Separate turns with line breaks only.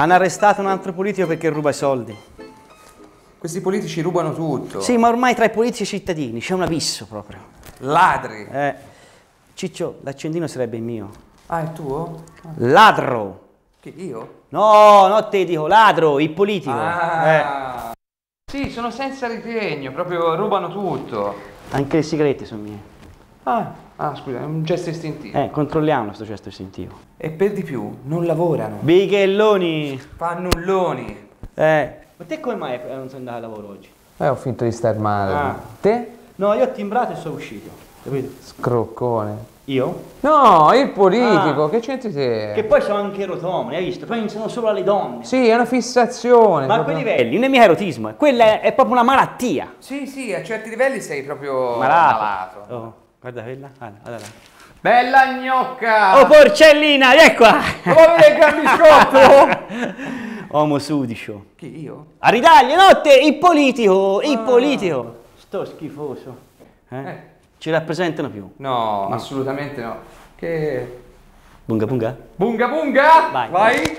Hanno arrestato un altro politico perché ruba i soldi.
Questi politici rubano tutto.
Sì, ma ormai tra i politici e i cittadini c'è un abisso proprio.
Ladri.
Eh, Ciccio, l'accendino sarebbe il mio.
Ah, è tuo?
Ladro!
Che io?
No, no te dico, ladro, il politico. Eh,
Ah. Sì, sono senza ritegno, proprio rubano tutto.
anche le sigarette sono mie.
Ah, ah, scusa, è un gesto istintivo.
Eh, controlliamo questo gesto istintivo.
E per di più, non lavorano.
Bighelloni!
Fannulloni.
Eh, ma te come mai non sei andato a lavoro oggi?
Eh, ho finto di star male.
Ah.
Te?
No, io ho timbrato e sono uscito, capito?
Scroccone.
Io?
No, il politico,
Ah.
che c'entri te?
Che poi sono anche rotomani, hai visto? Pensano solo alle donne.
Sì, è una fissazione.
Ma a
proprio-
quei livelli non è mica erotismo, quella è, è proprio una malattia.
Sì, sì, a certi livelli sei proprio
Malato.
malato.
Oh, guarda quella. Guarda, guarda là.
Bella gnocca!
Oh, porcellina, vieni qua!
Vuoi vedere il gran biscotto?
Uomo sudicio.
Chi, io?
A ridaglia, notte, il politico, il politico. Sto schifoso. Eh?
Eh.
Ci rappresentano più.
No, assolutamente no. Che...
Bunga bunga.
Bunga bunga!
Vai.
Vai!